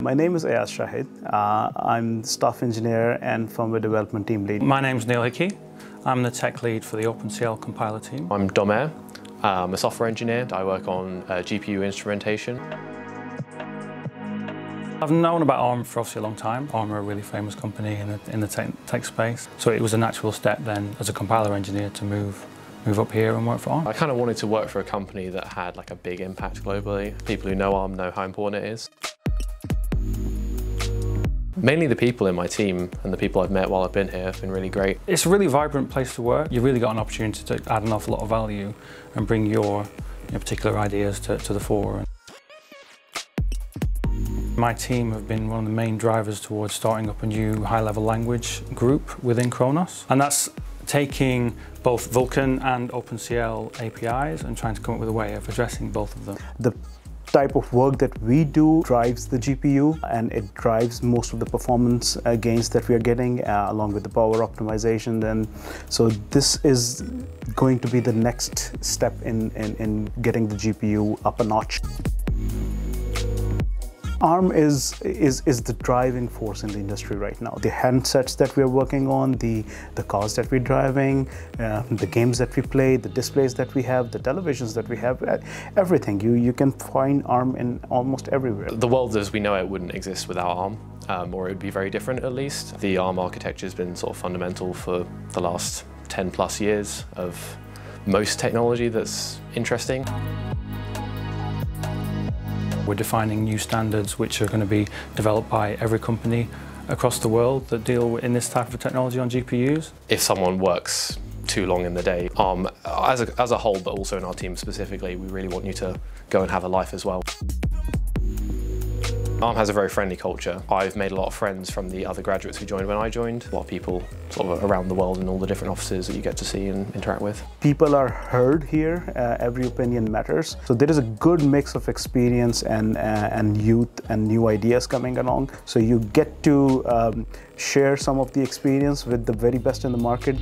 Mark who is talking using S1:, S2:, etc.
S1: My name is Ayaz Shahid. Uh, I'm staff engineer and firmware development team lead.
S2: My name's Neil Hickey. I'm the tech lead for the OpenCL compiler team.
S3: I'm Domer. I'm a software engineer. I work on uh, GPU instrumentation.
S2: I've known about ARM for obviously a long time. ARM are a really famous company in the, in the tech, tech space. So it was a natural step then as a compiler engineer to move move up here and work for ARM.
S3: I kind of wanted to work for a company that had like a big impact globally. People who know ARM know how important it is. Mainly the people in my team and the people I've met while I've been here have been really great.
S2: It's a really vibrant place to work. You've really got an opportunity to add an awful lot of value and bring your, your particular ideas to, to the fore. My team have been one of the main drivers towards starting up a new high-level language group within Khronos. And that's taking both Vulkan and OpenCL APIs and trying to come up with a way of addressing both of them.
S1: The type of work that we do drives the GPU and it drives most of the performance uh, gains that we are getting uh, along with the power optimization and so this is going to be the next step in, in, in getting the GPU up a notch. ARM is, is, is the driving force in the industry right now. The handsets that we're working on, the, the cars that we're driving, uh, the games that we play, the displays that we have, the televisions that we have, uh, everything. You, you can find ARM in almost everywhere.
S3: The world as we know it wouldn't exist without ARM. Um, or it would be very different at least. The ARM architecture has been sort of fundamental for the last 10 plus years of most technology that's interesting.
S2: We're defining new standards which are going to be developed by every company across the world that deal in this type of technology on GPUs.
S3: If someone works too long in the day, um, as, a, as a whole, but also in our team specifically, we really want you to go and have a life as well. ARM has a very friendly culture. I've made a lot of friends from the other graduates who joined when I joined. A lot of people sort of around the world in all the different offices that you get to see and interact with.
S1: People are heard here. Uh, every opinion matters. So there is a good mix of experience and, uh, and youth and new ideas coming along. So you get to um, share some of the experience with the very best in the market.